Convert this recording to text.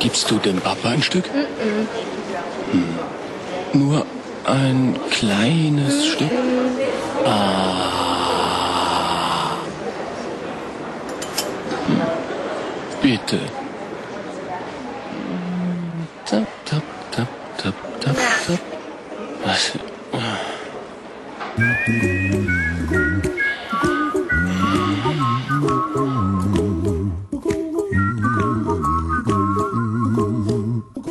Gibst du dem Papa ein Stück? Hm. Nur ein kleines Stück? Ah. Hm. Bitte. Tap, tap, tap, tap, tap, tap. Was? Ooh.